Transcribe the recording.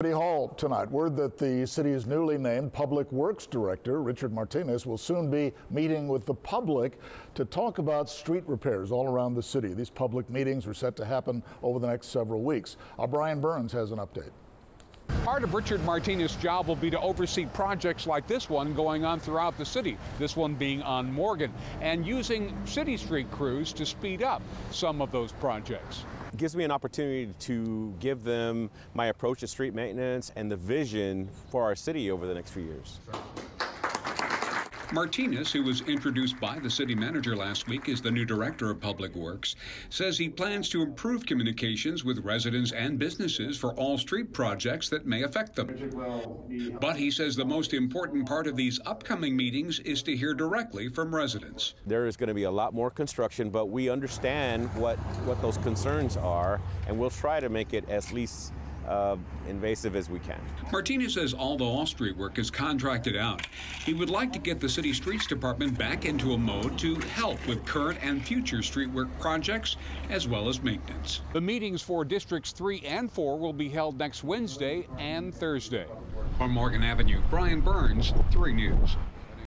City Hall tonight. Word that the city's newly named Public Works Director, Richard Martinez, will soon be meeting with the public to talk about street repairs all around the city. These public meetings are set to happen over the next several weeks. Our Brian Burns has an update. Part of Richard Martinez's job will be to oversee projects like this one going on throughout the city, this one being on Morgan, and using city street crews to speed up some of those projects. Gives me an opportunity to give them my approach to street maintenance and the vision for our city over the next few years. Martinez, who was introduced by the city manager last week as the new director of public works, says he plans to improve communications with residents and businesses for all street projects that may affect them. But he says the most important part of these upcoming meetings is to hear directly from residents. There is going to be a lot more construction, but we understand what, what those concerns are, and we'll try to make it as least uh, invasive as we can. Martinez says all the All Street work is contracted out. He would like to get the city streets department back into a mode to help with current and future street work projects as well as maintenance. The meetings for districts 3 and 4 will be held next Wednesday and Thursday. On Morgan Avenue, Brian Burns, 3 News.